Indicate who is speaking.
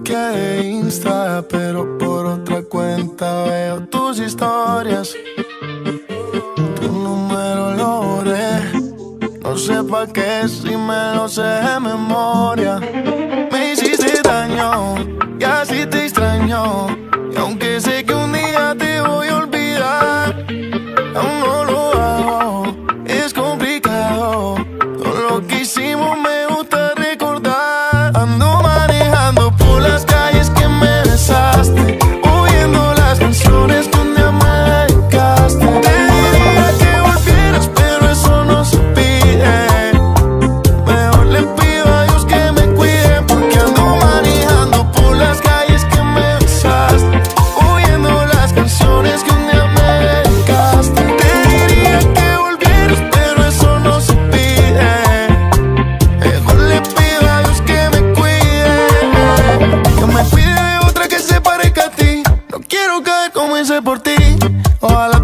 Speaker 1: que Insta, pero por otra cuenta veo tus historias. Tu número lo borré, no sé pa' qué si me lo sé de memoria. Me hiciste daño y así te extraño, y aunque sé que un día te voy a olvidar, aún no lo hago, es complicado. Todo lo que hicimos me gusta recordar. Ando ¡Hola!